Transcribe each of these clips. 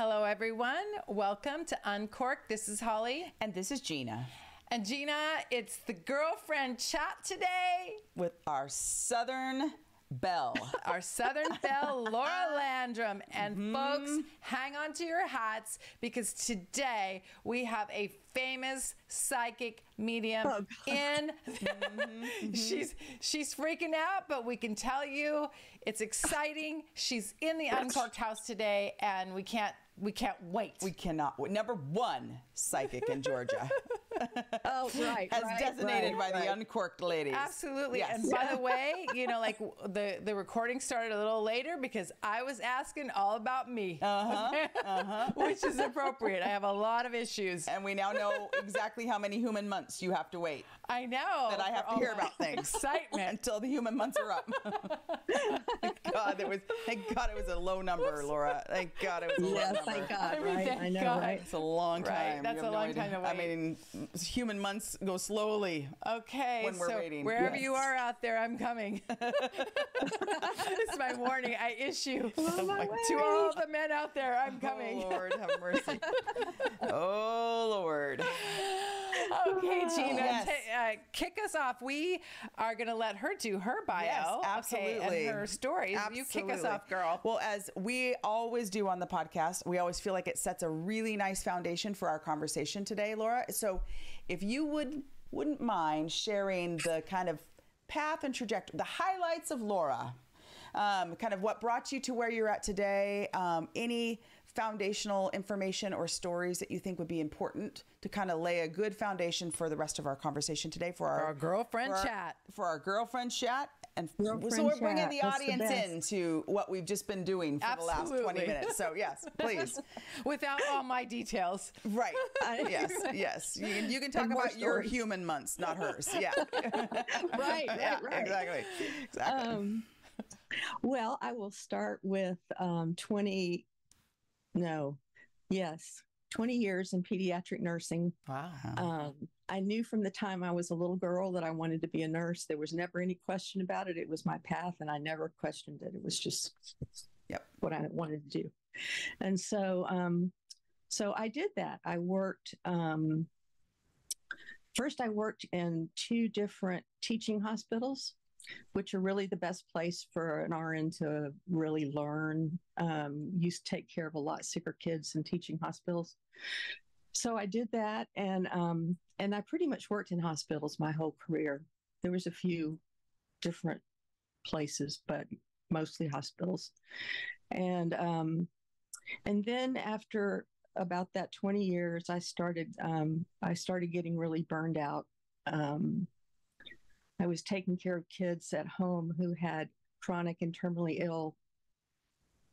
Hello, everyone. Welcome to Uncork. This is Holli. And this is Jeanna. And Jeanna, it's the girlfriend chat today with our Southern Belle. Our Southern Belle, Laura Landrum. And mm-hmm. folks, hang on to your hats because today we have a famous psychic medium oh, in. mm-hmm. she's she's freaking out, but we can tell you it's exciting. She's in the Uncorked house today, and we can't we can't wait. We cannot. Number one psychic in Georgia. oh, right. As right, designated right, by right. the uncorked ladies. Absolutely. Yes. And by the way, you know, like the, the recording started a little later because I was asking all about me. Uh-huh. uh-huh. Which is appropriate. I have a lot of issues. And we now know exactly how many human months you have to wait. I know. That I have to hear about things. Excitement. Until the human months are up. thank God, it was, thank God it was a low number, Laura. Thank God it was a low yes, number. thank God. I, mean, right? I know, God. right? It's a long time. Right. That's a no long idea. time to wait. I mean, human months go slowly. Okay. When we're so waiting. Wherever yes. you are out there, I'm coming. it's my warning. I issue to all the men out there, I'm oh, coming. Oh, Lord, have mercy. oh, Lord. Okay, Jeanna, yes. t- uh, kick us off. We are going to let her do her bio. Yes, absolutely. Okay, and her stories. Absolutely. You kick us off, girl. Well, as we always do on the podcast, we always feel like it sets a really nice foundation for our conversation today, Laura. So if you would wouldn't mind sharing the kind of path and trajectory, the highlights of Laura, um, kind of what brought you to where you're at today, um, any foundational information or stories that you think would be important to kind of lay a good foundation for the rest of our conversation today for our, our girlfriend for our, chat. For our girlfriend chat. And girlfriend so we're bringing chat. the That's audience the into what we've just been doing for Absolutely. the last 20 minutes. So, yes, please. Without all my details. Right. yes, yes. You can, you can talk about stories. your human months, not hers. Yeah. right, yeah, right, right. Exactly. Exactly. Um, well, I will start with um, 20, no, Yes, 20 years in pediatric nursing. Wow. Um, I knew from the time I was a little girl that I wanted to be a nurse. There was never any question about it. It was my path, and I never questioned it. It was just yep. what I wanted to do. And so, um, so I did that. I worked. Um, first, I worked in two different teaching hospitals which are really the best place for an RN to really learn. Um, used to take care of a lot sicker kids in teaching hospitals. So I did that, and um, and I pretty much worked in hospitals my whole career. There was a few different places, but mostly hospitals. And um, and then after about that 20 years, I started um, I started getting really burned out. Um, I was taking care of kids at home who had chronic and terminally ill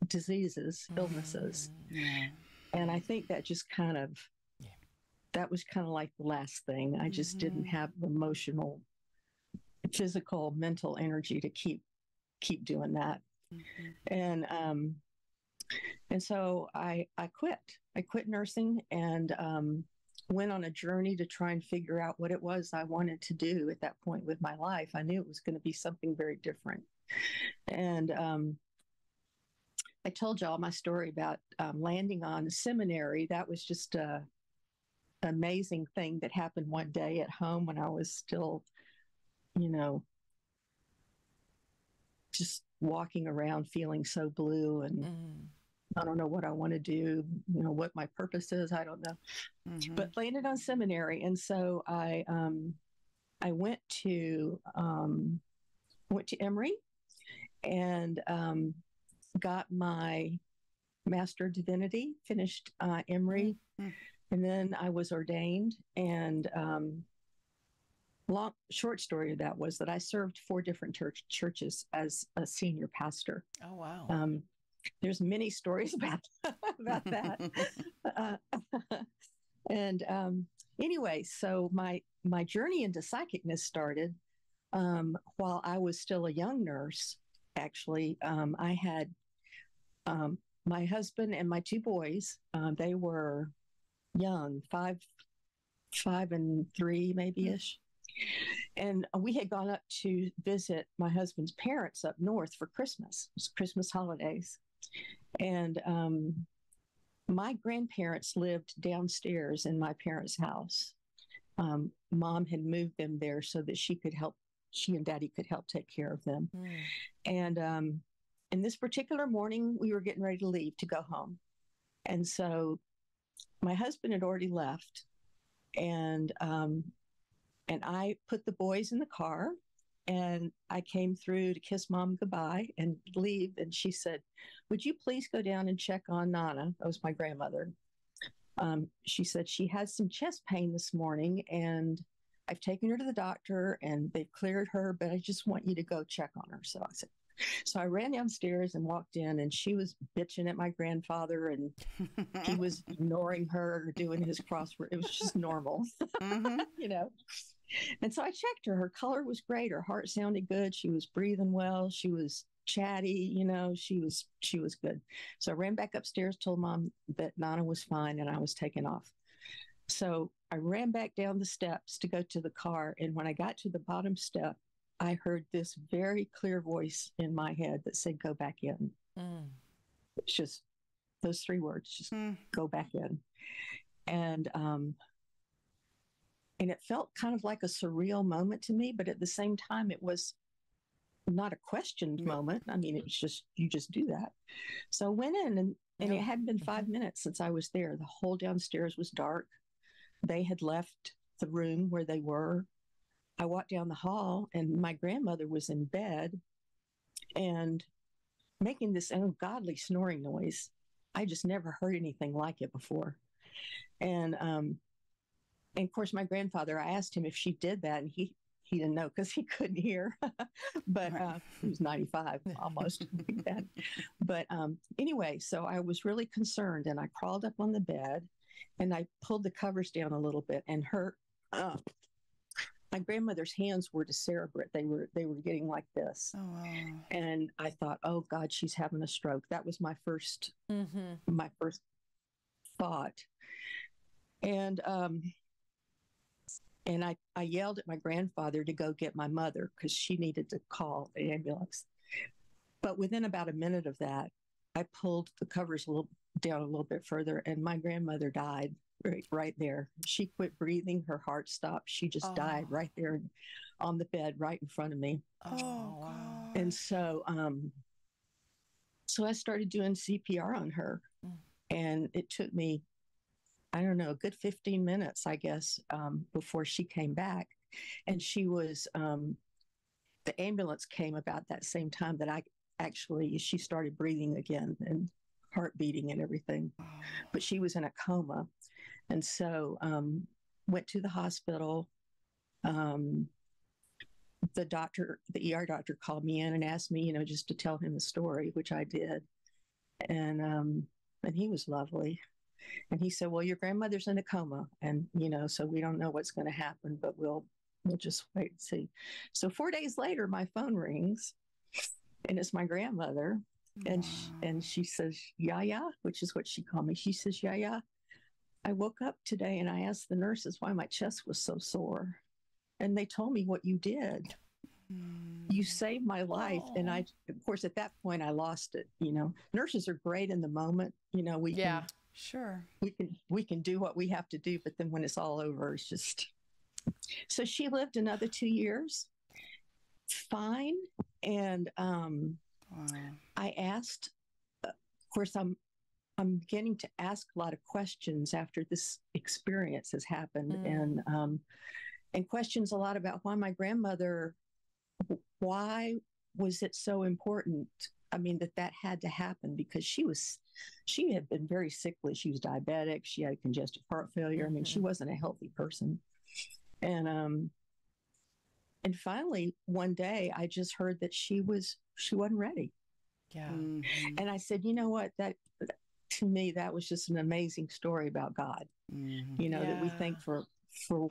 diseases, illnesses. Yeah. And I think that just kind of, yeah. that was kind of like the last thing. I just mm-hmm. didn't have emotional, physical, mental energy to keep keep doing that. Mm-hmm. And um, and so I I quit. I quit nursing and um, went on a journey to try and figure out what it was I wanted to do at that point with my life. I knew it was going to be something very different. And um, I told y'all my story about um, landing on seminary. That was just a amazing thing that happened one day at home when I was still, you know, just walking around feeling so blue and mm. I don't know what I want to do, you know, what my purpose is. I don't know. Mm-hmm. But landed on seminary. And so I um I went to um went to Emory and um got my master divinity, finished uh, Emory, mm-hmm. and then I was ordained. And um, long short story of that was that I served four different church, churches as a senior pastor. Oh wow! Um, there's many stories about about that. uh, and um, anyway, so my my journey into psychicness started um, while I was still a young nurse. Actually, um, I had um, my husband and my two boys. Uh, they were young, five, five and three, maybe ish. And we had gone up to visit my husband's parents up north for Christmas. It was Christmas holidays. And um, my grandparents lived downstairs in my parents' house. Um, mom had moved them there so that she could help, she and daddy could help take care of them. Mm. And um, and this particular morning, we were getting ready to leave to go home. And so my husband had already left. And um, and I put the boys in the car and I came through to kiss mom goodbye and leave. And she said, Would you please go down and check on Nana? That was my grandmother. Um, she said she has some chest pain this morning and I've taken her to the doctor and they've cleared her, but I just want you to go check on her. So I said, so I ran downstairs and walked in, and she was bitching at my grandfather, and he was ignoring her, doing his crossword. It was just normal, Mhm. you know. And so I checked her. Her color was great. Her heart sounded good. She was breathing well. She was chatty, you know. She was she was good. So I ran back upstairs, told mom that Nana was fine, and I was taking off. So I ran back down the steps to go to the car, and when I got to the bottom step, I heard this very clear voice in my head that said, "Go back in." Mm. It's just those three words, just Mm. go back in. And um and it felt kind of like a surreal moment to me, but at the same time it was not a questioned Yeah. moment. I mean, it was just you just do that. So I went in and and Yeah. it hadn't been 5 minutes since I was there. The whole downstairs was dark. They had left the room where they were. I walked down the hall and my grandmother was in bed and making this ungodly snoring noise. I just never heard anything like it before. And um and of course my grandfather, I asked him if she did that and he he didn't know because he couldn't hear. but uh, he was 95 almost like that. But um anyway, so I was really concerned and I crawled up on the bed and I pulled the covers down a little bit and her uh, my grandmother's hands were decerebrate. They were they were getting like this. Oh, wow. And I thought, oh God, she's having a stroke. That was my first hmm my first thought. And um and I, I yelled at my grandfather to go get my mother because she needed to call the ambulance. But within about a minute of that, I pulled the covers a little down a little bit further and my grandmother died right, right there. She quit breathing, her heart stopped. She just died Oh. right there on the bed right in front of me. Oh, wow. And so, um, so I started doing CPR on her, Mm. and it took me, I don't know, a good 15 minutes, I guess, um, before she came back. And she was, um, the ambulance came about that same time that I actually, she started breathing again and heart beating and everything Oh. but she was in a coma. And so um, went to the hospital. Um, the doctor, the ER doctor called me in and asked me, you know, just to tell him the story, which I did. And um, and he was lovely. And he said, Well, your grandmother's in a coma. And, you know, so we don't know what's going to happen, but we'll we'll just wait and see. So four days later, my phone rings and it's my grandmother and sh- Wow. and she says Yaya, which is what she called me. She says Yaya. I woke up today and I asked the nurses why my chest was so sore, and they told me what you did. Mm. You saved my life, and I, of course, at that point I lost it. You know, nurses are great in the moment. You know, we Yeah. can Sure. we can we can do what we have to do, but then when it's all over, it's just. So she lived another two years, fine, and um, Wow. I asked, uh, of course, I'm I'm beginning to ask a lot of questions after this experience has happened, Mm. and um, and questions a lot about why my grandmother, why was it so important? I mean that that had to happen because she was, she had been very sickly. She was diabetic. She had congestive heart failure. I mean, she Mhm. wasn't a healthy person, and um, and finally one day I just heard that she was she wasn't ready. Yeah. Mhm. And I said, you know what? That to me, that was just an amazing story about God. Mhm. You know, that we think for for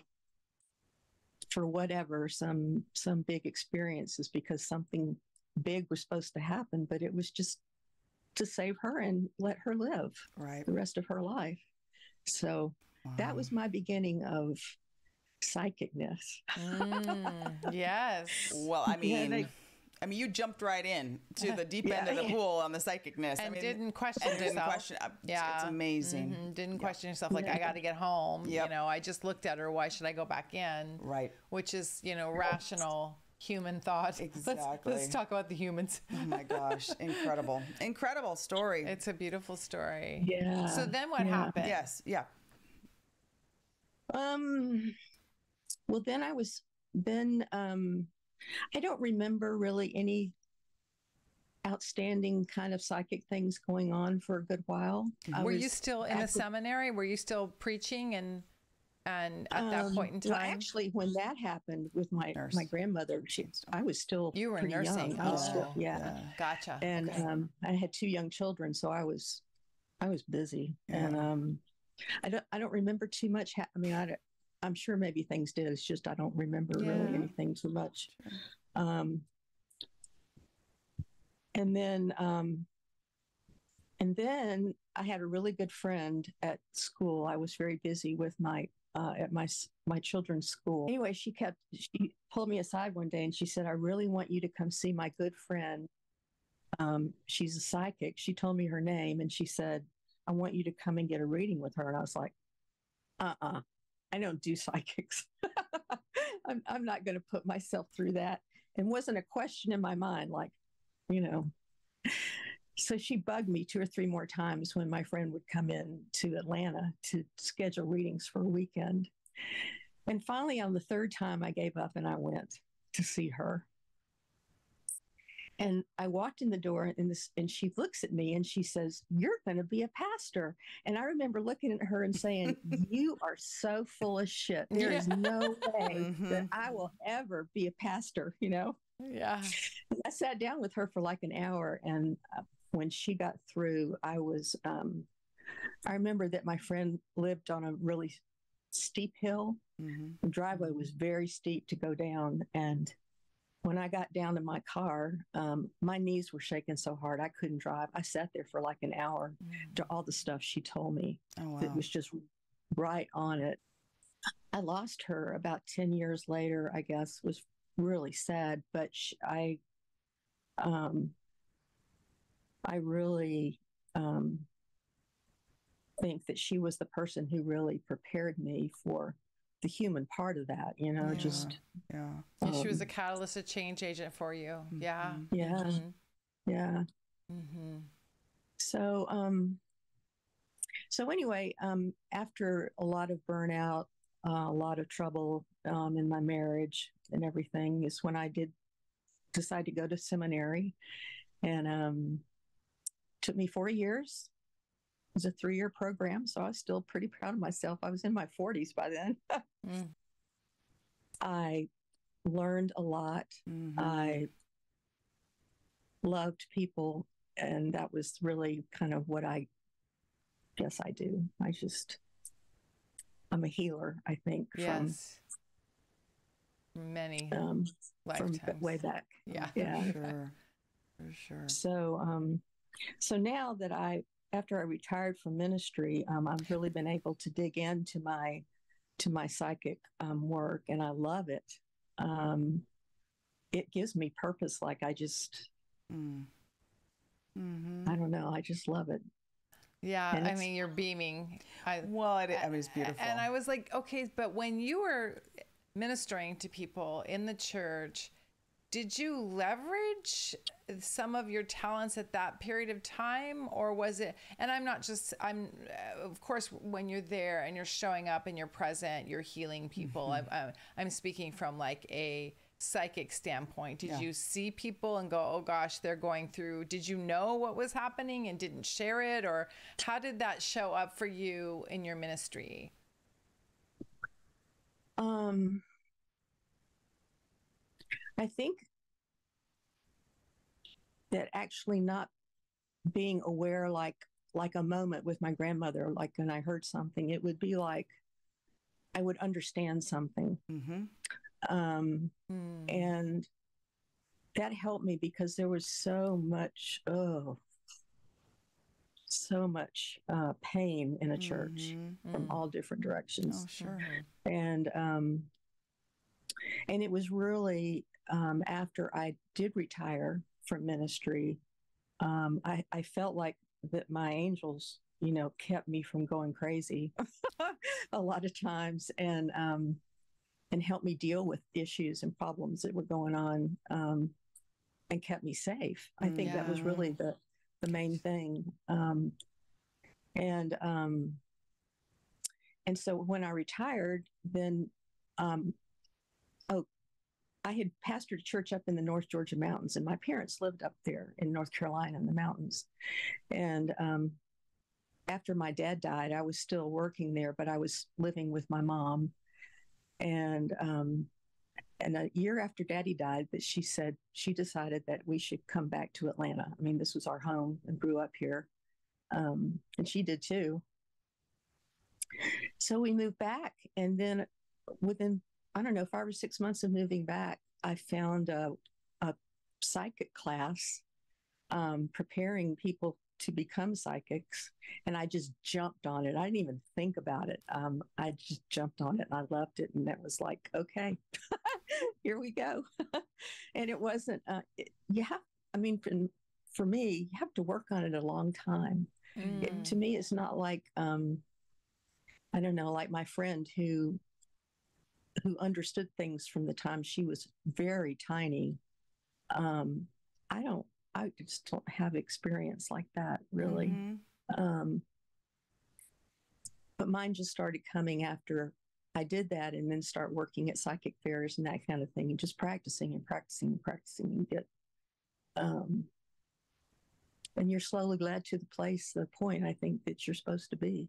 for whatever some some big experiences because something big was supposed to happen, but it was just to save her and let her live Right. the rest of her life. So that was my beginning of psychicness. Mm, yes. Well, I Yeah, mean, they- I mean, you jumped right in to the deep Yeah. end of the pool on the psychicness. I and mean, didn't question and didn't yourself. question. uh, Yeah. It's amazing. Mhm. Didn't question yourself like I got to get home. Yep. You know, I just looked at her. Why should I go back in? Right. Which is you know rational human thought. Let's, Exactly. let's talk about the humans. Oh my gosh, incredible, incredible story. It's a beautiful story. Yeah. So then what yeah. happened? yes, yeah. Um, well, then I was, then um, I don't remember really any outstanding kind of psychic things going on for a good while. I Were you still in the the- seminary? Were you still preaching and and at that um, point in well, time? actually, when that happened with my Nurse. my grandmother, she, I was still you were pretty nursing. young. I was still, Oh, yeah. Gotcha. and Okay. um, I had two young children, so I was I was busy, and um, I don't I don't remember too much. Ha- I mean, I I'm sure maybe things did. It's just I don't remember Yeah. really anything too much. Um, and then um, and then I had a really good friend at school. I was very busy with my uh, at my my children's school. Anyway, she kept she pulled me aside one day and she said, "I really want you to come see my good friend. Um, she's a psychic. She told me her name and she said, I want you to come and get a reading with her." And I was like, "Uh-uh, I don't do psychics. I'm I'm not going to put myself through that." And wasn't a question in my mind, like, you know. So she bugged me two or three more times when my friend would come in to Atlanta to schedule readings for a weekend. And finally, on the third time, I gave up and I went to see her. And I walked in the door, and this, and she looks at me and she says, "You're going to be a pastor." And I remember looking at her and saying, "You are so full of shit. There is no way that Mhm. I will ever be a pastor." You know. yeah. I sat down with her for like an hour, and uh, when she got through, I was. Um, I remember that my friend lived on a really steep hill. Mhm. The driveway was very steep to go down, and when I got down to my car, um, my knees were shaking so hard I couldn't drive. I sat there for like an hour to all the stuff she told me Oh that wow. was just right on it. I lost her about 10 years later, I guess, was really sad, but sh I, um, I really, um, think that she was the person who really prepared me for the human part of that, you know, Yeah. just, Yeah. And she was a um, catalyst, a change agent for you. Yeah. Mhm. yeah, yeah. Mm-hmm. So, um, so anyway, um, after a lot of burnout, uh, a lot of trouble um, in my marriage and everything, is when I did decide to go to seminary, and um, took me four years. It was a three-year program, so I was still pretty proud of myself. I was in my 40s by then. Mm. I learned a lot. Mhm. I loved people, and that was really kind of what I guess I do. I just, I'm a healer, I think, Yes. Many from, um, from way back. Yeah. Yeah. For sure. For sure. So, um, so now that I, after I retired from ministry, um, I've really been able to dig into my, to my psychic um, work, and I love it. Um, it gives me purpose. Like I just, Mm. Mhm. I don't know, I just love it. Yeah. And I mean, you're beaming. I, Well, it, I mean, it's beautiful. And I was like, okay, but when you were ministering to people in the church, did you leverage some of your talents at that period of time or was it and i'm not just i'm uh, of course when you're there and you're showing up and you're present you're healing people. I'm, I'm, I'm speaking from like a psychic standpoint. Did Yeah. you see people and go oh gosh they're going through did you know what was happening and didn't share it or how did that show up for you in your ministry? Um, I think that actually not being aware, like like a moment with my grandmother, like when I heard something, it would be like I would understand something, Mhm. um, Hmm. and that helped me because there was so much, oh, so much uh, pain in a church Mhm. from Mm. all different directions Oh, sure. And um and it was really um, after I did retire from ministry, um, I, I felt like that my angels, you know, kept me from going crazy a lot of times, and um, and helped me deal with issues and problems that were going on, um, and kept me safe. I think that was really the the main thing. Um, and um, and so when I retired, then um, oh, I had pastored a church up in the North Georgia mountains, and my parents lived up there in North Carolina in the mountains. And um, after my dad died, I was still working there, but I was living with my mom. And um, and a year after Daddy died, that she said she decided that we should come back to Atlanta. I mean, this was our home and grew up here, um, and she did too. So we moved back, and then within I don't know five or six months of moving back, I found a, a psychic class um, preparing people to become psychics, and I just jumped on it. I didn't even think about it. Um, I just jumped on it, and I loved it, and that was like, okay, here we go. and it wasn't. Uh, it, you have. I mean, for, for me, you have to work on it a long time it, Mm. to me it's not like um i don't know like my friend who who understood things from the time she was very tiny um i don't i just don't have experience like that really Mhm. um but mine just started coming after i did that and then start working at psychic fairs and that kind of thing and just practicing and practicing and practicing and get um and you're slowly led to the place the point i think that you're supposed to be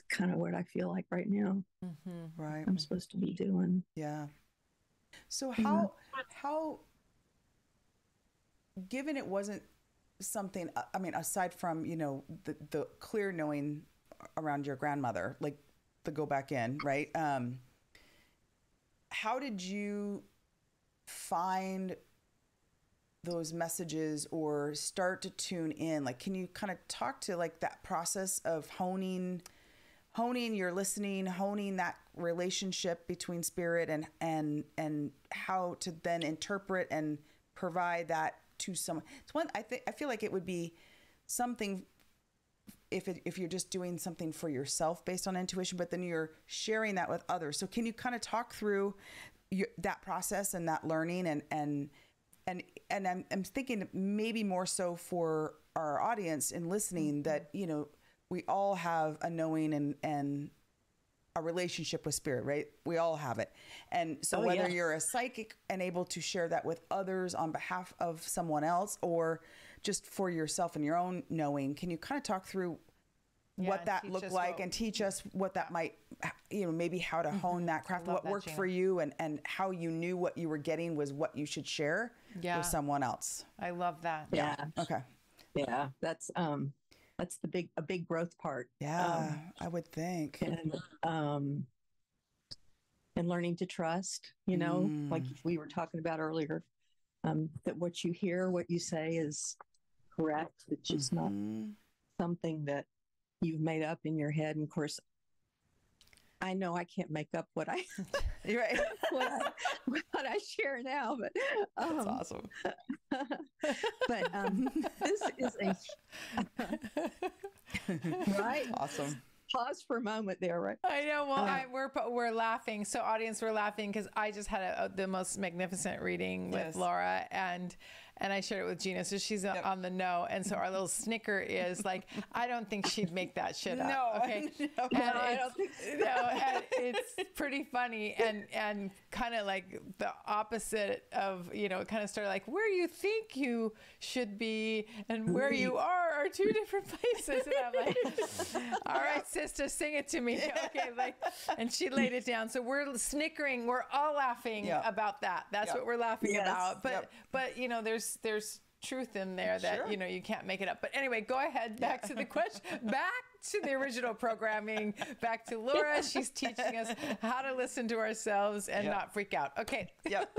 it's kind of what i feel like right now Mhm. Right. i'm supposed to be doing Yeah. So how how given it wasn't something I mean aside from, you know, the the clear knowing around your grandmother, like the go back in, right? Um how did you find those messages or start to tune in? Like can you kind of talk to like that process of honing honing your listening, honing that relationship between spirit and and and how to then interpret and provide that to someone. It's one I think I feel like it would be something if it, if you're just doing something for yourself based on intuition, but then you're sharing that with others. So can you kind of talk through your, that process and that learning and and and and I'm I'm thinking maybe more so for our audience in listening mm-hmm. that you know we all have a knowing and and a relationship with spirit, right? We all have it. And so Oh, whether yeah. you're a psychic and able to share that with others on behalf of someone else or just for yourself and your own knowing, can you kind of talk through Yeah, what that teach looked like what- and teach us what that might you know, maybe how to hone that craft, what that, worked Jeanna. for you and and how you knew what you were getting was what you should share Yeah. with someone else. I love that. yeah Okay. yeah that's um that's the big a big growth part Yeah, I would think. and um and learning to trust you know like Mm. we were talking about earlier um that what you hear what you say is correct it's just not Mhm. something that you've made up in your head and of course i know i can't make up what i You're right. what I, what I share now but um, That's awesome. but um this is a right Awesome. pause for a moment there right I know. Well, Uh, I, we're we're laughing. So, audience, we're laughing because I just had a, the most magnificent reading with Yes. Laura, and and I shared it with Jeanna, so she's Yep. on the know. And so our little snicker is like, I don't think she'd make that shit up. No, okay. no, And no, I it's- don't think so. no, and it's pretty funny and and kind of like the opposite of you know, it kind of started like where you think you should be and where you are are two different places. And I'm like, all right, sister, sing it to me. Okay, like, and she laid it down. So we're snickering, we're all laughing Yeah. about that. That's Yeah. what we're laughing about. But Yep. but you know, there's there's truth in there that Sure. you know you can't make it up. But anyway, go ahead. Back to the question. Back to the original programming. Back to Laura. She's teaching us how to listen to ourselves and Yeah. not freak out. Okay. Yep.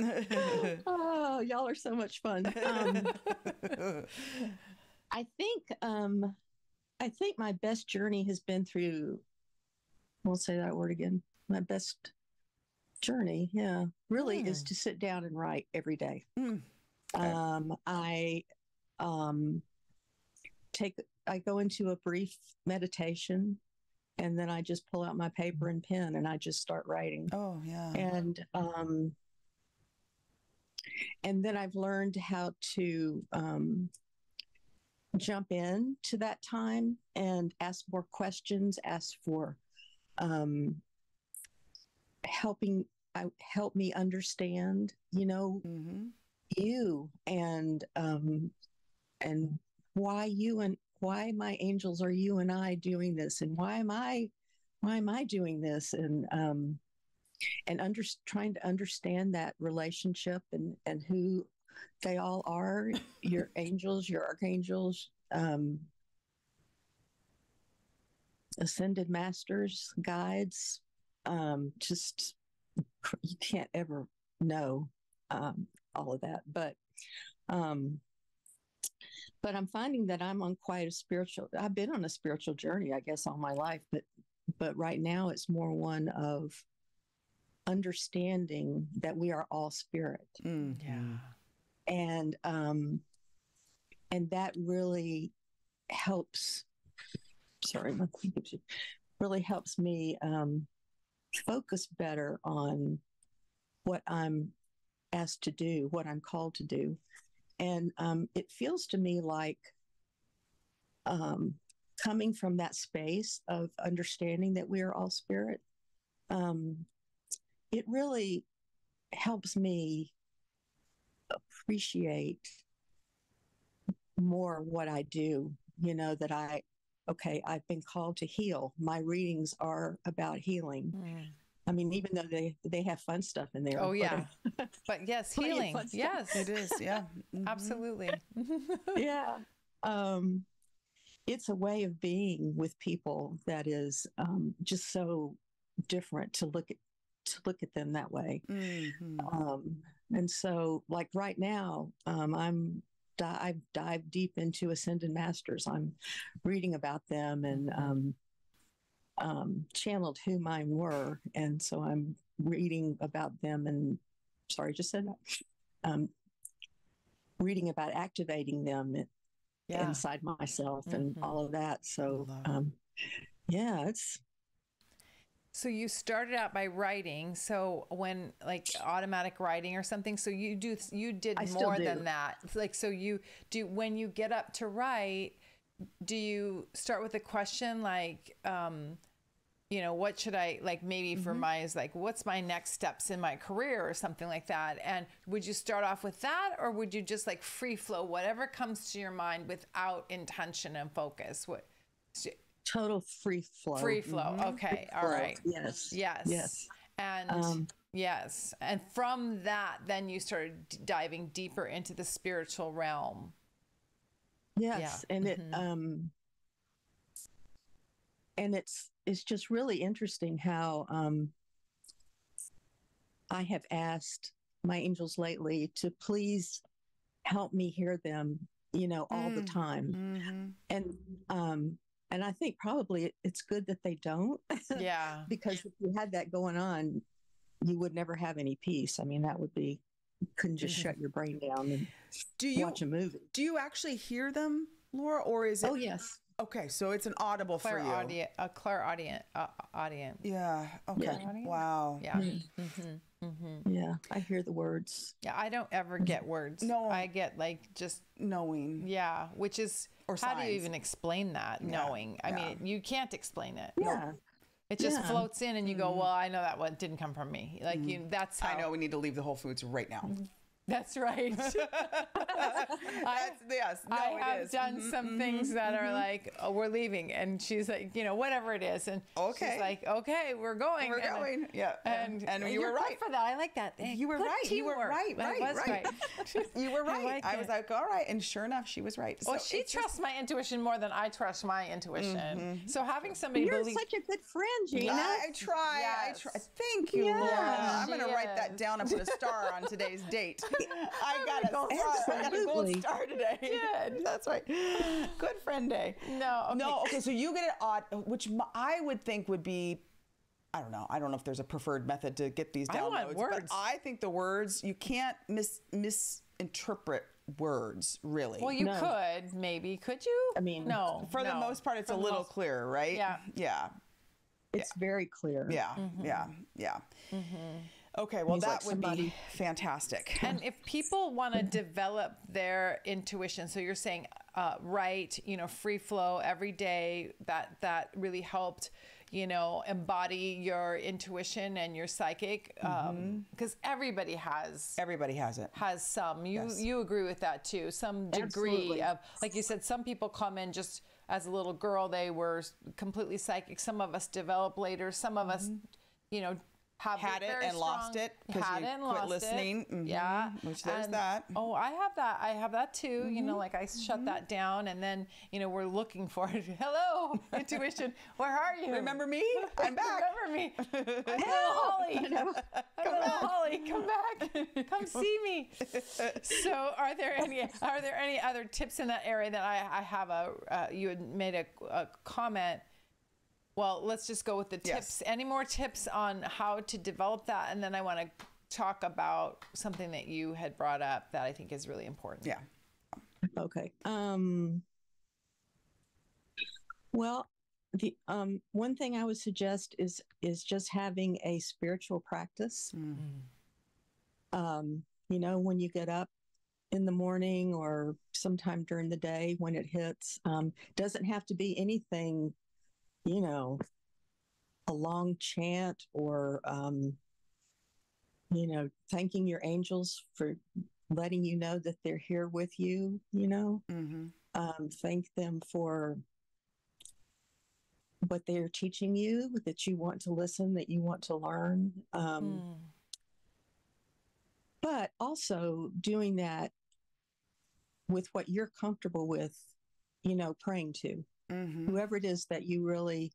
oh y'all are so much fun um, I think um I think my best journey has been through won't say that word again. My best journey, yeah, really is to sit down and write every day. Mm. Okay. Um, I um, take I go into a brief meditation, and then I just pull out my paper and pen and I just start writing. Oh yeah. And um, and then I've learned how to um, jump in to that time and ask more questions, ask for um, helping I, help me understand, you know, hmm you and um, and why you and why my angels are you and I doing this and why am I why am I doing this? And um, and under, trying to understand that relationship and and who they all are your angels your archangels um, ascended masters guides um, just you can't ever know um, all of that but um, but i'm finding that i'm on quite a spiritual i've been on a spiritual journey i guess all my life but but right now it's more one of understanding that we are all spirit Mm. Yeah. and um and that really helps sorry my really helps me um focus better on what i'm asked to do what i'm called to do and um it feels to me like um coming from that space of understanding that we are all spirit um it really helps me appreciate more what I do. You know, that I, okay, I've been called to heal. My readings are about healing. Mm. I mean, even though they, they have fun stuff in there. Oh, yeah. But yes, healing. Yes, It is. Yeah. Mhm. absolutely. yeah. Um, it's a way of being with people that is um, just so different to look at to look at them that way. Mhm. Um, and so, like right now, um, I'm I've dived deep into Ascended Masters. I'm reading about them and um, um, channeled who mine were, and so I'm reading about them. And sorry, just said that. Um, reading about activating them Yeah. inside myself and Mhm. all of that. So, um, yeah, it's So you started out by writing. So when like automatic writing or something. So you do you did I more than that. Like so you do when you get up to write. Do you start with a question like, um, you know, what should I like? Maybe for Mm-hmm. mine is like, what's my next steps in my career or something like that. And would you start off with that, or would you just like free flow whatever comes to your mind without intention and focus? What total free flow. free flow? Okay, all flow. right. Yes. Yes. Yes. And Um, yes. And from that, then you started diving deeper into the spiritual realm. Yes, and it mhm. um and it's it's just really interesting how um I have asked my angels lately to please help me hear them, you know, all the Mm. time. Mhm. And um and I think probably it's good that they don't Yeah. because if you had that going on, you would never have any peace. I mean, that would be you couldn't just shut your brain down and Do you watch a movie. do you actually hear them, Laura, or is it? Oh yes. Okay, so it's an audible for you. audience, a clairaudience, uh, audience. Yeah. Okay. Yeah. Wow. Yeah. Mm. hmm hmm Yeah, I hear the words. Yeah. I don't ever get words. No. I get like just, Knowing. yeah, which is, Or how do you even explain that? Yeah, Knowing. I yeah. mean, you can't explain it. Yeah. It just Yeah. floats in and you go, mm-hmm. well, I know that one didn't come from me. Like you, mm-hmm. that's how. I know we need to leave the Whole Foods right now. Mm-hmm. That's right. I, That's, yes. No, I it have is. done Mhm, some mhm. things that are like, oh, we're leaving. And she's like, you know, whatever it is. And Okay. she's like, okay, we're going. We're And- going. Yeah. And, and you you're were right. for that. I like that. You were good right. You were teamwork. right. I Right. was right. You were I right. like I was it. like, all right. And sure enough, she was right. Well, So she it's just- trusts my intuition more than I trust my intuition. So having somebody You're believe. such a good friend, Jeanna. I try. Yes. I try. Thank you, Yeah. Laura. I'm gonna write that is. down and put a star on today's date. I got a gold star. I got a gold star today. Good. That's right. Good friend day. no, okay. No, okay. So you get it odd, which I would think would be I don't know. I don't know if there's a preferred method to get these I downloads, want but words. I think the words you can't mis misinterpret words really. Well, you No. could maybe. Could you? I mean, no. For the most part, it's For a little most- clearer, right? Yeah. Yeah. It's very clear. Yeah. Mm-hmm. Yeah. Yeah. Okay. Well, that like would be fantastic. And if people want to mm-hmm. develop their intuition, so you're saying uh, write, you know, free flow every day. That that really helped, you know, embody your intuition and your psychic, um, mm-hmm. because everybody has Everybody has it. has some. You Yes. you agree with that too? Some degree Absolutely. of, like you said, some people come in just as a little girl, they were completely psychic. Some of us develop later. Some of us, mm-hmm. you know. Have Mm-hmm. Had it and lost strong- it 'cause had you it and quit lost it. listening. Mhm. Yeah, Which there's that. Mm-hmm. Oh, I have that. I have that too. You know, like I shut that down, and then you know we're looking for it. Hello, intuition. Where are you? Remember me? I'm back. Remember me? I'm little Holli. I'm little Holli. Come back. Come see me. So, are there any are there any other tips in that area that I, I have a uh, you had made a, a comment. Well, let's just go with the Yes. tips. Any more tips on how to develop that? And then I want to talk about something that you had brought up that I think is really important. Yeah. Okay. Um, well, the um, one thing I would suggest is is just having a spiritual practice. Um, you know, when you get up in the morning or sometime during the day when it hits, um, doesn't have to be anything. You know, a long chant or um, you know, thanking your angels for letting you know that they're here with you. You know Mm-hmm. um, thank them for what they're teaching you, that you want to listen, that you want to learn. Um, Mm. But also doing that with what you're comfortable with, you know, praying to Mm-hmm. whoever it is that you really,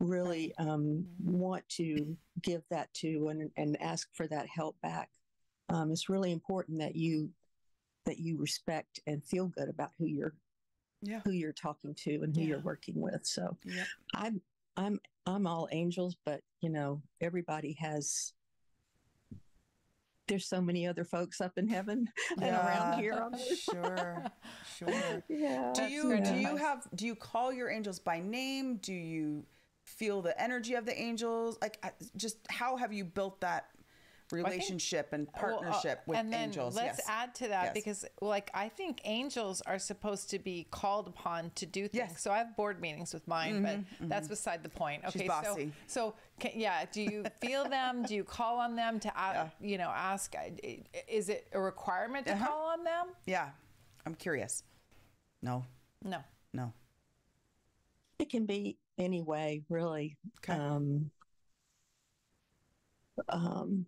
really um, want to give that to and, and ask for that help back. Um, it's really important that you that you respect and feel good about who you're Yeah. who you're talking to and who Yeah. you're working with. So Yep. I'm I'm I'm all angels, but you know everybody has. There's so many other folks up in heaven and around here. Sure. Sure. Yeah. Do you do you have do you call your angels by name? Do you feel the energy of the angels? Like just how have you built that relationship and Well, uh, partnership with and then angels? Let's yes. add to that Yes. because, like, I think angels are supposed to be called upon to do things. Yes. Mm-hmm, So I have board meetings with mine, but that's beside the point. She's Okay, bossy. so so can, yeah, do you feel them? do you call on them to, a you know, ask? uh, Is it a requirement to Uh-huh. call on them? Yeah. I'm curious. No. No. No. It can be any way, really. Okay. Um, um,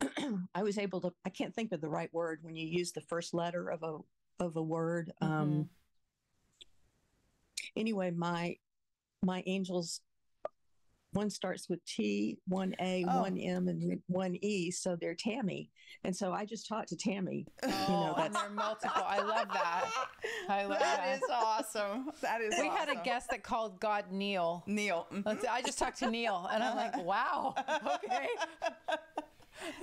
I was able to. I can't think of the right word when you use the first letter of a of a word. Um, anyway, my my angels. One starts with T, one A, Oh. one M, and one E. So they're Tammy, and so I just talked to Tammy. Oh, and that's- they're multiple. I love that. I love that. That is awesome. That is we had a guest that called God Neil. Neil. mhm. I just talked to Neil, and I'm like, wow, okay.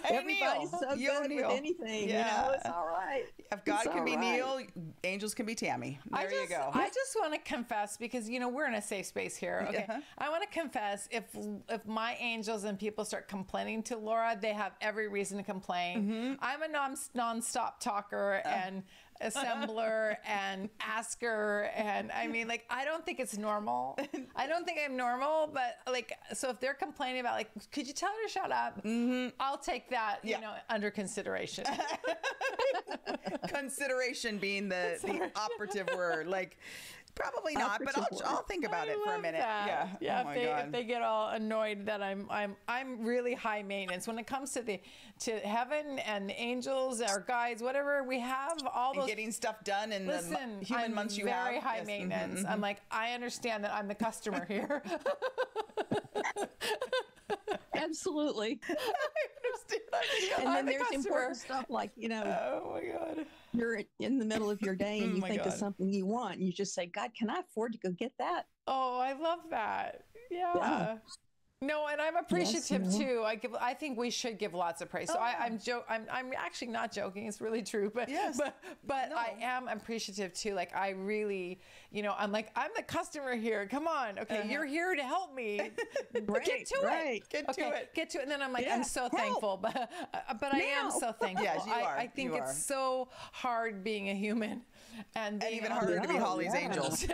Hey, Everybody's Neil. so Yo, good Neil. with anything. You Yeah. know, it's all right. If God It's can be all right. Neil, angels can be Tammy. There I you just, go. I just want to confess because you know we're in a safe space here. Okay, Yeah. I want to confess if if my angels and people start complaining to Laura, they have every reason to complain. Mm-hmm. I'm a non nonstop talker Uh. and assembler and asker, and I mean, like, I don't think it's normal. I don't think I'm normal, but like, so if they're complaining about like, could you tell her to shut up? I'll take that, you Mm-hmm. Yeah. know, under consideration. Consideration being the, the operative word. Like, probably not, but I'll, I'll think about I it for a minute. that. Yeah. Yeah. Oh if they God. if they get all annoyed that I'm I'm I'm really high maintenance when it comes to the to heaven and the angels, our guides, whatever we have, all and those. getting stuff done in the Listen, mo- human I'm months you have. very high Yes, maintenance. mhm. I'm like, I understand that I'm the customer here. Absolutely. I'm And then the there's customer. important stuff like, you know, Oh my God. you're in the middle of your day and Oh you my think God. of something you want. And you just say, God, can I afford to go get that? Oh, I love that. Yeah. Yeah. No, and I'm appreciative yes, too. I give. I think we should give lots of praise. So oh. I, am joke. I'm. I'm actually not joking. It's really true. But yes. but but no. I am appreciative too. Like I really, you know, I'm like I'm the customer here. Come on, okay, uh-huh. you're here to help me. right, get to right. it. Get okay, to it. Get to it. And then I'm like, yeah. I'm so thankful. But uh, but now. I am so thankful. yes, you are. I, I think you it's so hard being a human and, and even harder to be Holli's yeah. angels.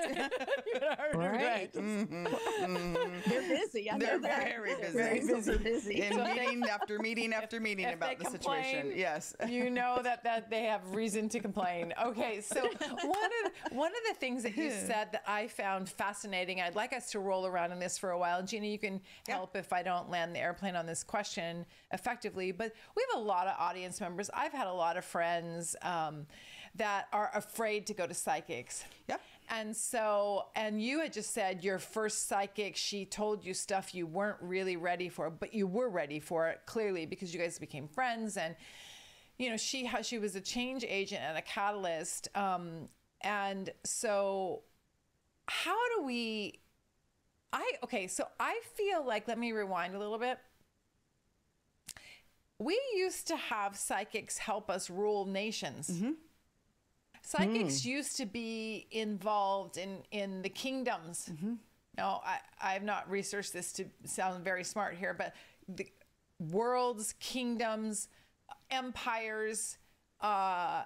right. Mm-hmm. Mm-hmm. They're busy. I They're very busy. Very busy. busy. In meeting after meeting after meeting about the complain, situation. Yes. you know that that they have reason to complain. Okay, so one of one of the things that you said that I found fascinating. I'd like us to roll around in this for a while. Jeanna, you can help if I don't land the airplane on this question effectively. But we have a lot of audience members. I've had a lot of friends. Um, that are afraid to go to psychics. Yeah. And so, and you had just said your first psychic, she told you stuff you weren't really ready for, but you were ready for it clearly because you guys became friends. And, you know, she, she was a change agent and a catalyst. Um, and so, how do we, I, okay, so I feel like, let me rewind a little bit we used to have psychics help us rule nations. Mm-hmm. Psychics mm. used to be involved in in the kingdoms. Mm-hmm. Now, I I have not researched this to sound very smart here, but the worlds, kingdoms, empires, uh,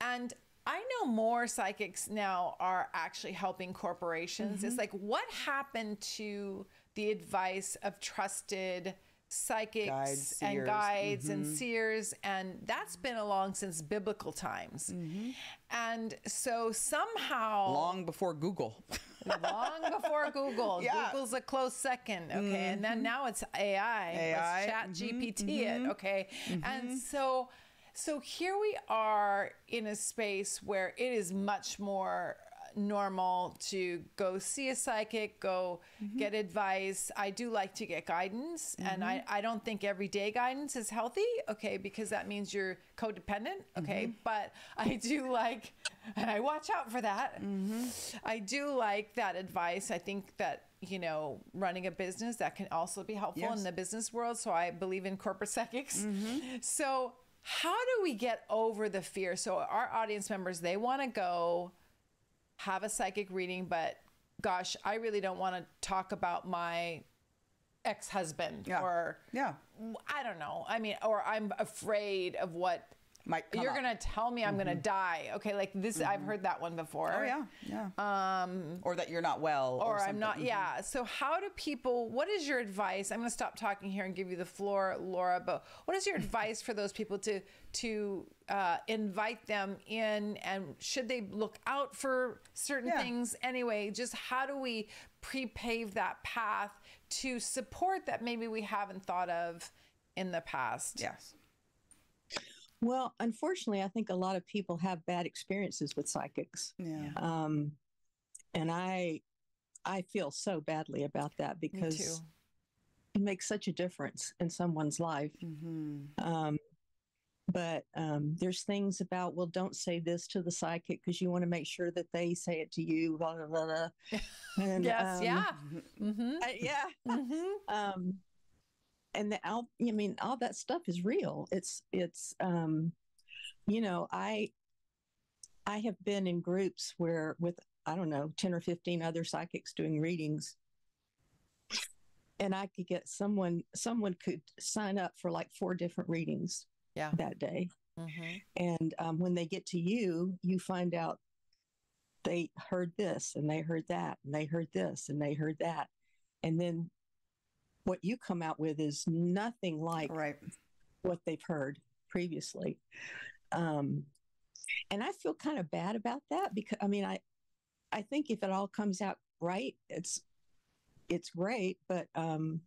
and I know more psychics now are actually helping corporations. Mm-hmm. It's like what happened to the advice of trusted psychics guides, and guides mm-hmm. and seers and that's been along since biblical times mm-hmm. and so somehow long before google long before google yeah. google's a close second okay mm-hmm. and then mm-hmm. now it's ai ai chat gpt mm-hmm. it mm-hmm. okay and so so here we are in a space where it is much more normal to go see a psychic, go mm-hmm. get advice. I do like to get guidance, mm-hmm. and I, I don't think everyday guidance is healthy, okay, because that means you're codependent, okay, mm-hmm. but I do like, and I watch out for that. Mm-hmm. I do like that advice. I think that you know, running a business that can also be helpful yes. in the business world. So I believe in corporate psychics. Mm-hmm. So how do we get over the fear? So our audience members, they want to go have a psychic reading, but gosh, I really don't want to talk about my ex-husband yeah. or yeah. I don't know. I mean, or I'm afraid of what might you're up. gonna tell me I'm mm-hmm. gonna die. Okay, like this mm-hmm. I've heard that one before. Oh yeah, yeah. Um, or that you're not well, or, or I'm not. Mm-hmm. Yeah. So how do people? What is your advice? I'm gonna stop talking here and give you the floor, Laura. But what is your advice for those people to to uh, invite them in, and should they look out for certain yeah. things anyway? Just how do we pre-pave that path to support that maybe we haven't thought of in the past? Yes. Well, unfortunately, I think a lot of people have bad experiences with psychics. Yeah. Um, and I, I feel so badly about that because it makes such a difference in someone's life. Mm-hmm. Um, but um, there's things about well, don't say this to the psychic because you want to make sure that they say it to you. Blah blah blah. And, yes. Um, yeah. Mm-hmm. Uh, yeah. Mm-hmm. Um, and the I mean all that stuff is real. It's it's um, you know I I have been in groups where with I don't know ten or fifteen other psychics doing readings, and I could get someone someone could sign up for like four different readings yeah. that day, mm-hmm. and um, when they get to you, you find out they heard this and they heard that and they heard this and they heard that, and then what you come out with is nothing like right. what they've heard previously. Um, and I feel kind of bad about that because I mean, I, I think if it all comes out right, it's, it's great, but, um,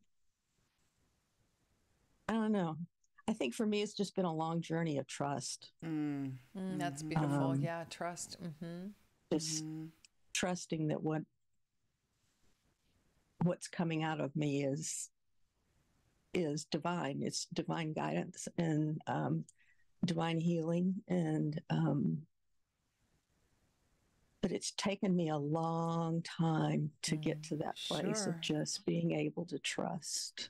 I don't know. I think for me, it's just been a long journey of trust. Mm. Mm, that's beautiful. Um, yeah, trust. Mm-hmm. Just mm-hmm. trusting that what what's coming out of me is is divine. It's divine guidance and um, divine healing, and um, but it's taken me a long time to get Mm, to that place sure. of just being able to trust.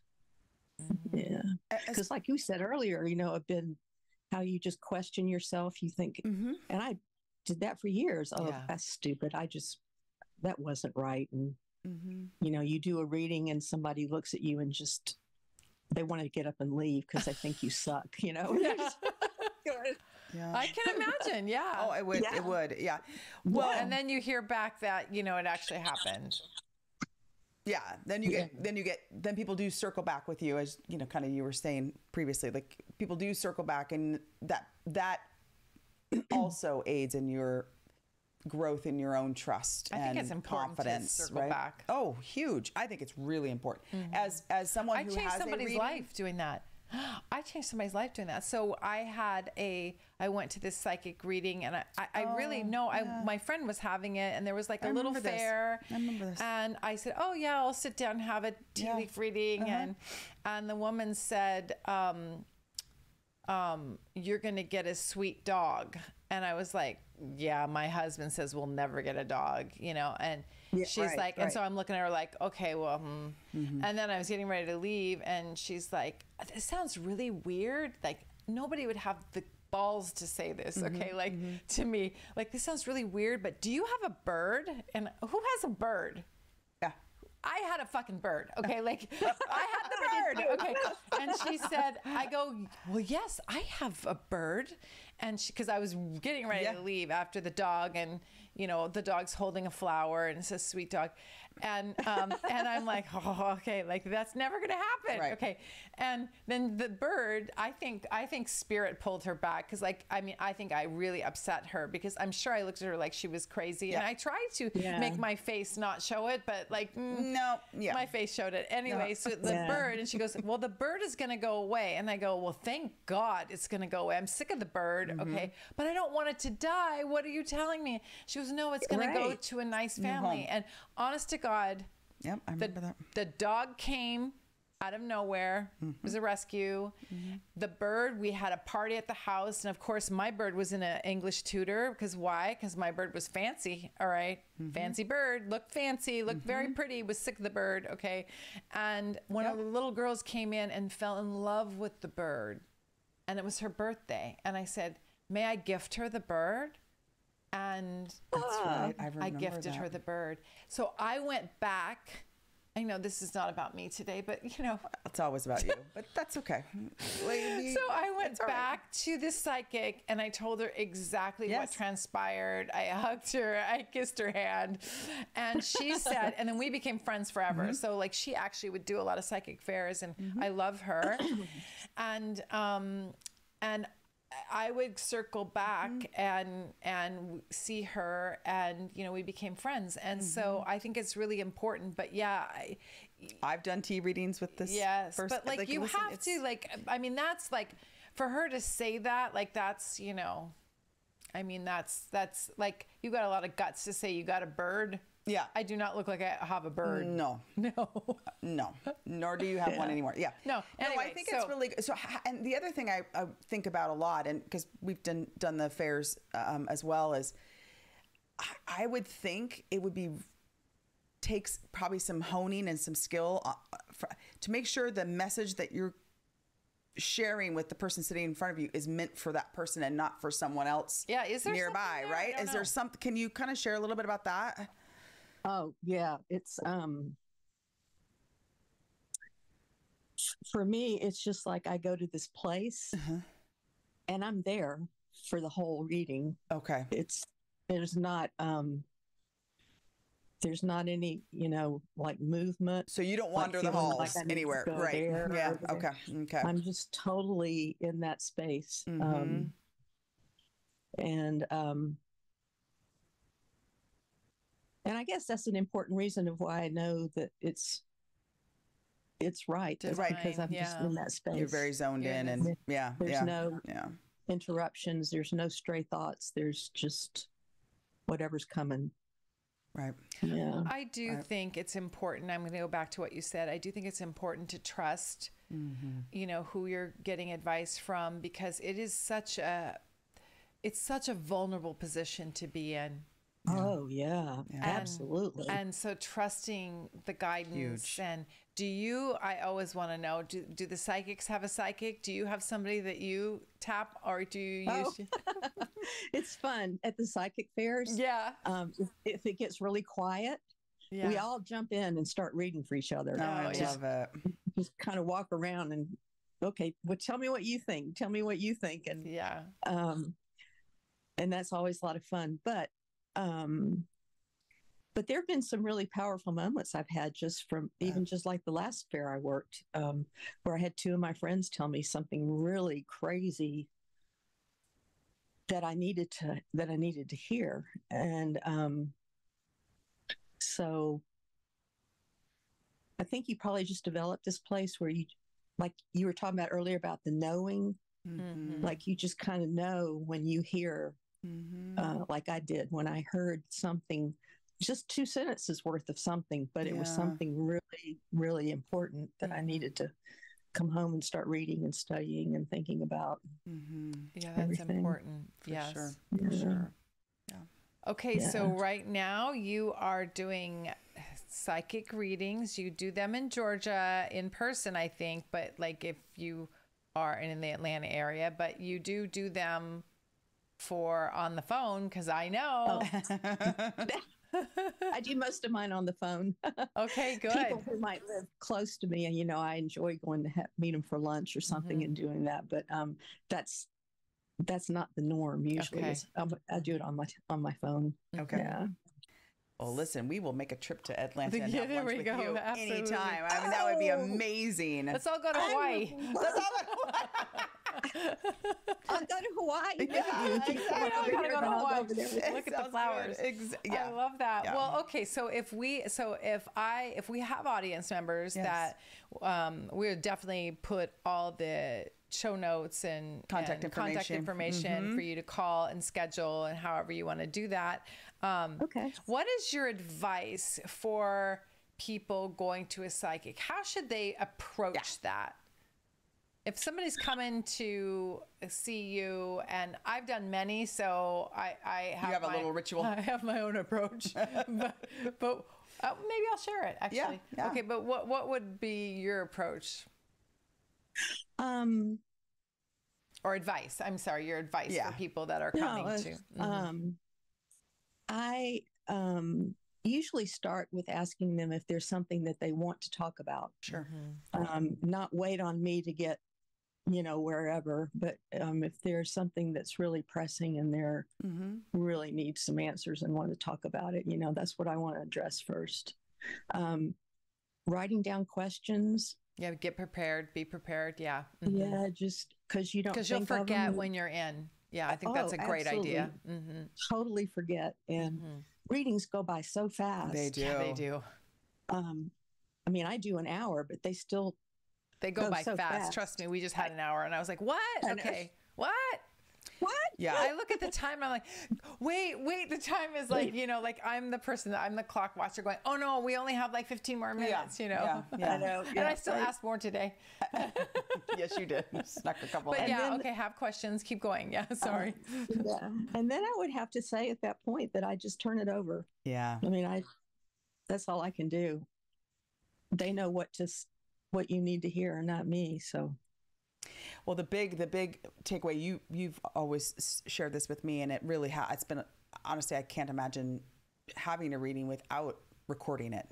Mm-hmm. Yeah. Because, like you said earlier, you know, I've been how you just question yourself. You think, Mhm. and I did that for years. Oh, Yeah. that's stupid. I just, that wasn't right. And, Mhm. you know, you do a reading and somebody looks at you and just, they want to get up and leave because they think you suck, you know? Yeah. I can imagine. Yeah. oh, it would. Yeah. It would. Yeah. well, Well, and then you hear back that you know it actually happened. Yeah, then you get Yeah. then you get then people do circle back with you as you know kind of you were saying previously like people do circle back and that that also aids in your growth in your own trust I and think it's important to confidence circle right? back. Oh, huge. I think it's really important. As as someone I who changed has a somebody's reading- life doing that. I changed somebody's life doing that. So I had a, I went to this psychic reading, and I, I, I really Oh, know. yeah. I my friend was having it, and there was like a I little this. fair. I remember this. And I said, "Oh yeah, I'll sit down and have a tea Yeah. leaf reading." Uh-huh. And and the woman said, um, um, "You're gonna get a sweet dog." And I was like, "Yeah, my husband says we'll never get a dog," you know. And Yeah, she's right, like, and right. so I'm looking at her like, "Okay, well." Hmm. Mm-hmm. And then I was getting ready to leave, and she's like, "This sounds really weird. Like nobody would have the." balls to say this Mm-hmm, okay like to me like this sounds really weird but do you have a bird and who has a bird Yeah. I had a fucking bird. Okay, like I had the bird. Okay, and she said, "I go, well, yes, I have a bird," and she because I was getting ready Yeah. to leave after the dog, and you know the dog's holding a flower and it says "sweet dog," and um, and I'm like, oh, okay, like that's never gonna happen. Right. Okay, and then the bird, I think I think spirit pulled her back because like I mean I think I really upset her because I'm sure I looked at her like she was crazy, and I tried to Yeah. make my face not show it, but like. mm, No. Yeah. my face showed it anyway. So the Yeah. bird, and she goes, "Well, the bird is going to go away." And I go, "Well, thank God it's going to go away. I'm sick of the bird, Mm-hmm. okay, but I don't want it to die. What are you telling me?" She goes, "No, it's going to go to a nice family." home. And honest to God, Yep. I the remember that. the dog came out of nowhere. It was a mm-hmm. rescue. Mm-hmm. The bird, we had a party at the house, and of course, my bird was in an English Tudor. Because why? Because my bird was fancy. All right? Mm-hmm. fancy bird, looked fancy, looked very pretty. Was sick of the bird. Okay, and one of the little girls came in and fell in love with the bird, and it was her birthday. And I said, "May I gift her the bird?" And That's right. I I gifted that. her the bird. So I went back. I know this is not about me today, but you know. It's always about you, but that's okay. Lady, So I went it's all right. back to the psychic and I told her exactly what transpired. I hugged her, I kissed her hand, and she said, and then we became friends forever. Mm-hmm. So like she actually would do a lot of psychic fairs, and I love her, and um, and I would circle back Mm-hmm. and and see her, and you know we became friends, and so Mm-hmm. I think it's really important. But yeah, I, I've done tea readings with this. Yes, first- but like, you listen, have it's- to like. I mean, that's like for her to say that. Like that's you know, I mean that's that's like you got a lot of guts to say you got a bird. Yeah. I do not look like I have a bird. No, No. no, nor do you have one anymore. Yeah. No, no. I anyway, think it's so- really so. And the other thing I, I think about a lot, and because we've done done the fairs um, as well, is I, I would think it would be takes probably some honing and some skill uh, for, to make sure the message that you're sharing with the person sitting in front of you is meant for that person and not for someone else Yeah, is there nearby there? Right is there know. some can you kind of share a little bit about that Oh, yeah. It's um for me, it's just like I go to this place Uh-huh. and I'm there for the whole reading. okay It's there's not um there's not any, you know, like movement. So you don't like wander the feeling halls like I need to anywhere, right? Yeah. Okay. Okay. I'm just totally in that space. Mhm. Um and um and I guess that's an important reason of why I know that it's it's right. is Right. because I'm just in that space. You're very zoned You're in, in and yeah, There's yeah, no yeah. interruptions. There's no stray thoughts. There's just whatever's coming. Right. Yeah. I do Right. think it's important. I'm going to go back to what you said. I do think it's important to trust, mm-hmm. you know, who you're getting advice from because it is such a, it's such a vulnerable position to be in. Oh yeah, Yeah. absolutely. And so trusting the guidance Huge. and do you I always want to know do, do the psychics have a psychic? Do you have somebody that you tap or do you Oh. use it's fun at the psychic fairs. Yeah. Um, if, if it gets really quiet, Yeah. we all jump in and start reading for each other. Oh, I yeah. love it. Just kind of walk around and okay, well, tell me what you think. Tell me what you think, and yeah. um, and that's always a lot of fun. But um, but there have been some really powerful moments I've had just from even just like the last fair I worked, um, where I had two of my friends tell me something really crazy that I needed to that I needed to hear, and um, so I think you probably just developed this place where you, like you were talking about earlier about the knowing, Mhm. like you just kind of know when you hear Mhm. uh, like I did when I heard something, just two sentences worth of something, but it was something really, really important that I Mhm. needed to come home and start reading and studying and thinking about. Mhm. Yeah, that's Everything. important. For yes. sure. For Yeah. sure. Okay, so right now you are doing psychic readings. You do them in Georgia in person, I think, but like if you are in the Atlanta area, but you do do them for on the phone because I know. I do most of mine on the phone. Okay, good. People who might live close to me, and you know, I enjoy going to ha- meet them for lunch or something Mhm. and doing that. But um, that's that's not the norm usually. Okay. Um, I do it on my on my phone. Okay. Yeah. Well, listen, we will make a trip to Atlanta and Yeah, have there lunch with go. you Absolutely. anytime. I mean, that would be Oh. amazing. Let's all go to Hawaii. Let's love- have I'll go to Hawaii. Yeah, you. exactly. Come Yeah, I gotta go to Hawaii. over there. Look at the Sounds good. flowers. Ex- I love that. Yeah. Well, okay, so if we so if I if we have audience members Yes. that um we'll definitely put all the show notes and Contact and contact information. information Mhm. for you to call and schedule and however you want to do that. Um Okay. what is your advice for people going to a psychic? How should they approach that? If somebody's coming to see you, and I've done many, so I, I have, have a my- little ritual. I have my own approach, but, but uh, maybe I'll share it. Actually, yeah. okay. But what what would be your approach Um, or advice? I'm sorry, your advice Yeah. for people that are no, coming uh, to. Mhm. um, I um, usually start with asking them if there's something that they want to talk about. Sure. Mhm. Um, not wait on me to get, you know, wherever, but um, if there's something that's really pressing and they're Mm-hmm. really need some answers and want to talk about it, you know, that's what I want to address first. Um, writing down questions, Yeah, get prepared. Be prepared. Yeah. Mhm. yeah, just because you don't because you'll forget when you're in. Yeah, I think that's Oh, a great idea. hmm totally forget, and readings go by so fast. They do. Yeah, they do. Um, I mean, I do an hour, but they still They go Go by so fast. fast. Trust me, we just had an hour, and I was like, "What? Okay, what?" what? Yeah. I look at the time, I'm like, "Wait, wait." The time is like, you know, like I'm the person that I'm the clock watcher, going, "Oh no, we only have like 15 more minutes," you know. Yeah. yeah. I know. And I still right. asked more today. yes, you did. Snuck a couple. But yeah, then- okay, have questions. Keep going. Yeah, um, sorry. yeah. And then I would have to say at that point that I just turn it over. Yeah. I mean, I that's all I can do. They know what to what you need to hear, and not me. So Well, the big the big takeaway you you've always shared this with me, and it really has. It's been honestly, I can't imagine having a reading without recording it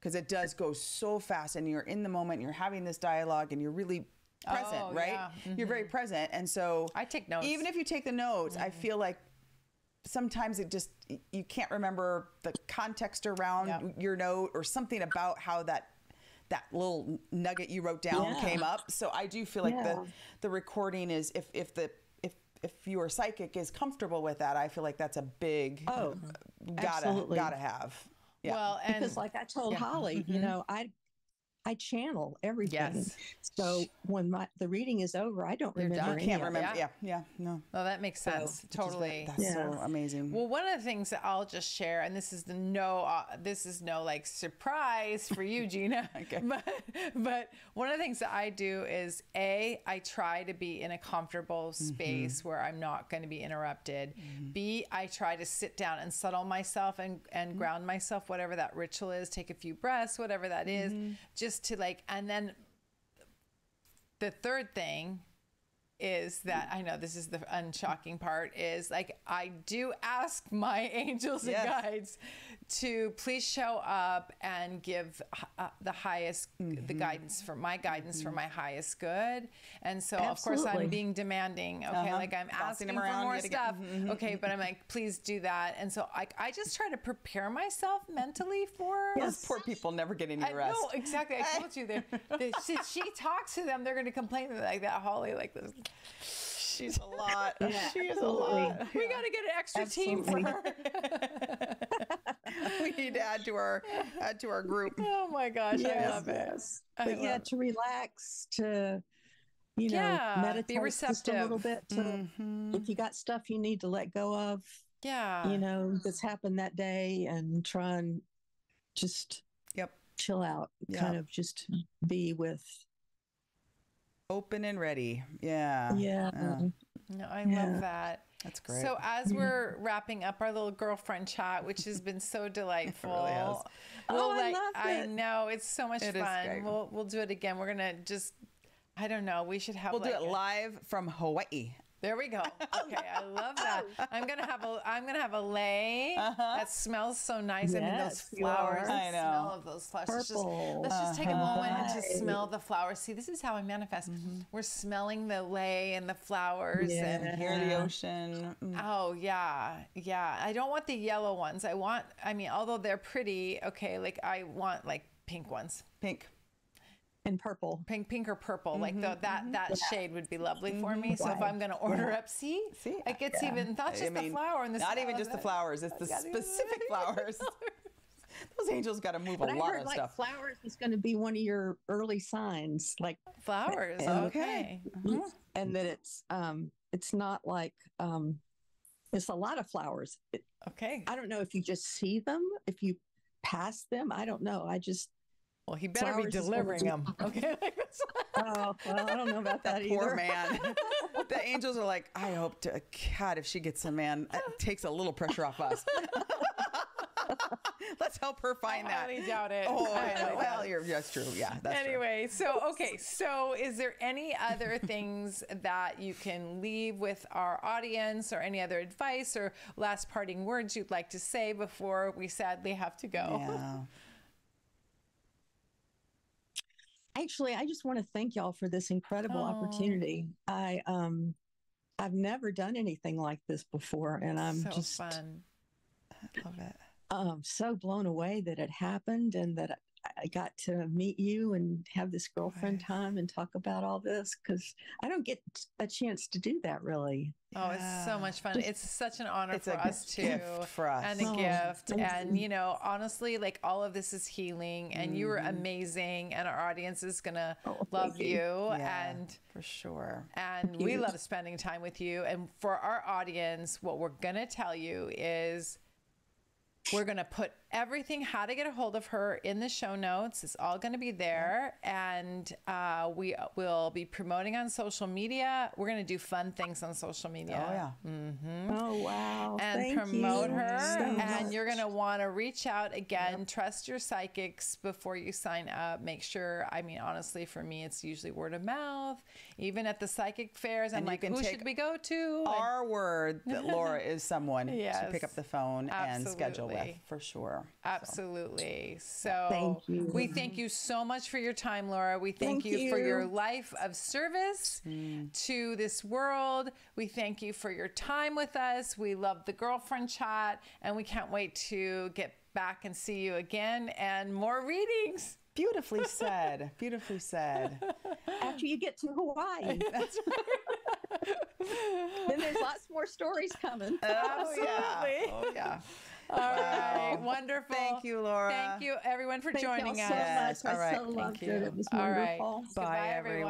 because it does go so fast, and you're in the moment, you're having this dialogue, and you're really present, Oh, right? yeah. You're very mm-hmm. present, and so I take notes. even if you take the notes, I mm-hmm. feel like sometimes it just you can't remember the context around Yeah. your note or something about how that that little nugget you wrote down Yeah. came up. So I do feel like Yeah. the the recording is if if the if if your psychic is comfortable with that, I feel like that's a big Oh, gotta absolutely. gotta have. Yeah. Well, and because like I told yeah. Holli, you mm-hmm. know, I I channel everything. Yes. So when my the reading is over, I don't You're remember. done. any Can't remember. Yeah. Yeah, yeah, no. Oh, that makes sense. Which is ve- totally. That's Yeah. so amazing. Well, one of the things that I'll just share, and this is the no, uh, this is no like surprise for you, Jeanna. Okay. But but one of the things that I do is a I try to be in a comfortable mm-hmm. space where I'm not going to be interrupted. Mm-hmm. B I try to sit down and settle myself and and mm-hmm. ground myself, whatever that ritual is. Take a few breaths, whatever that is, just to like, and then the third thing is that I know this is the unshocking part is like I do ask my angels Yes. and guides to please show up and give uh, the highest the Mm-hmm. guidance for my guidance for my highest good and so of course I'm being demanding okay Uh-huh. like I'm asking them for more gotta get- stuff mhm, okay but I'm like please do that and so I, I just try to prepare myself mentally for Those poor people never get any rest. know exactly. I told you that. that she, she talks to them, they're going to complain like that. Holli, like this. She's a lot. Yeah, she is a absolutely. lot. We got to get an extra team for her. we need to add to our add to our group. oh my gosh, I Yes, love it. yes. I But yeah, to relax, to you know, Yeah, be meditate just a little bit. To, Mhm. If you got stuff you need to let go of, Yeah. you know, that's happened that day, and try and just Yep. chill out, Yeah. kind of just be with. Open and ready. Yeah. Yeah. Yeah. No, I Yeah. love that. That's great. So as mm-hmm. we're wrapping up our little girlfriend chat, which has been so delightful, has. we'll Oh, I like love I know it's so much It is fun. great. We'll we'll do it again. We're gonna just I don't know. We should have we'll do it a- live from Hawaii. There we go. Okay, I love that. I'm gonna have a I'm gonna have a lei that smells so nice. I mean those flowers. Uh-huh. I know. smell of those flowers. Let's just, Purple. let's just take a moment and just smell the flowers. See, this is how I manifest. Mm-hmm. We're smelling the lei and the flowers Yeah. and Hear the ocean. Mm. Oh yeah, yeah. I don't want the yellow ones. I want. I mean, although they're pretty, okay. Like I want like pink ones, Pink. And purple. pink, pink or purple. Like Mm-hmm, the, that that shade would be lovely for me. So if I'm gonna order up, see, See? it gets Yeah. even not I just the flower and the Not even just the flowers, it's the specific flowers. Those angels got to move But a I lot heard of like stuff. flowers is going to be one of your early signs, like, flowers. And- Okay. Uh-huh. and that it's um, it's not like um, it's a lot of flowers. It, Okay. I don't know if you just see them, if you pass them. I don't know. I just Well, he better Flowers be delivering them. Okay. Oh well, I don't know about that, That poor either. man. the angels are like, I hope to uh, God if she gets a man, it takes a little pressure off us. Let's help her find I that. I doubt it. Oh, I well, you're, that's true. Yeah, that's true. anyway, so okay, so is there any other things that you can leave with our audience or any other advice or last parting words you'd like to say before we sadly have to go? Yeah. Actually, I just want to thank y'all for this incredible Oh. opportunity. I um, I've never done anything like this before, and I'm so just fun. Love it. um, so blown away that it happened and that I- I got to meet you and have this girlfriend Right. time and talk about all this because I don't get a chance to do that really. Oh, it's so much fun. It's such an honor It's for a us too. for us. and a Oh, gift. And you. you know, honestly, like all of this is healing, and you were Mhm. amazing, and our audience is gonna Oh, love thank you, Yeah. and for sure. and Thank we you. love spending time with you. And for our audience, what we're gonna tell you is. We're going to put everything, how to get a hold of her in the show notes. It's all going to be there. And uh, we will be promoting on social media. We're going to do fun things on social media Oh yeah. Oh wow! and Thank promote you her. so and you're going to want to reach out again. Trust your psychics before you sign up. Make sure, I mean, honestly, for me, it's usually word of mouth. Even at the psychic fairs, I'm And like, who should we go to? And- Our word that Laura is someone to pick up the phone and schedule with for sure. Absolutely. So Thank you. we thank you so much for your time, Laura. We thank, Thank you, for your life of service mm. to this world. We thank you for your time with us. We love the girlfriend chat, and we can't wait to get back and see you again and more readings. Beautifully said. Beautifully said. after you get to Hawaii. then there's lots more stories coming. Oh yeah. Absolutely. Oh yeah. All right. right, wonderful. Thank you, Laura. Thank you, everyone, for Thank joining y'all us. so Yes, much. all I right. so Thank you. it. It was All right. wonderful. Bye, Goodbye, everyone.